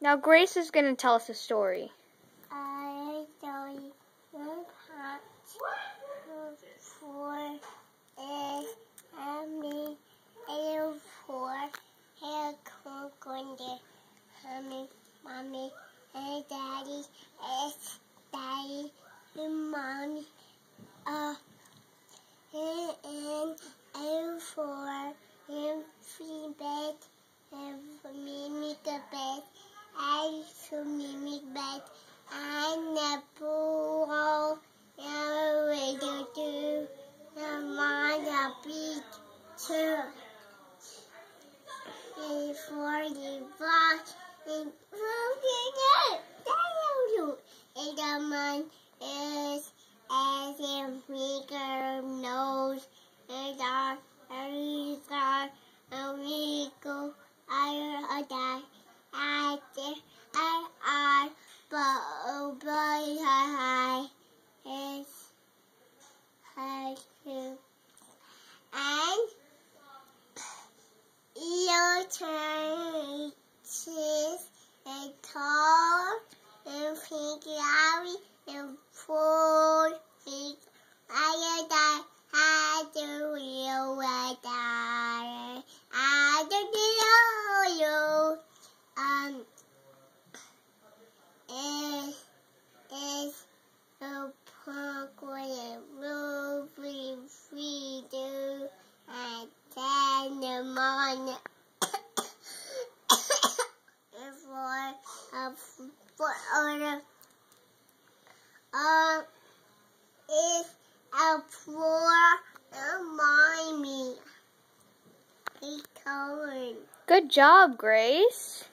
Now Grace is going to tell us a story. I story one part four is mommy and four hair conquer mommy mommy and daddy is daddy and mommy uh and and and four and three bed and for me make a bed I should and the pool and radio do and on the beach too. And for the box and and the man is as we girl knows. And our every star and we go I die I I I but oh boy hi hi is hi and your turn cheese and tall and pink and four big I die I do you die I do you um is is a punk with a free free do and ten the morning for a for order um is a poor mommy. Good job, Grace.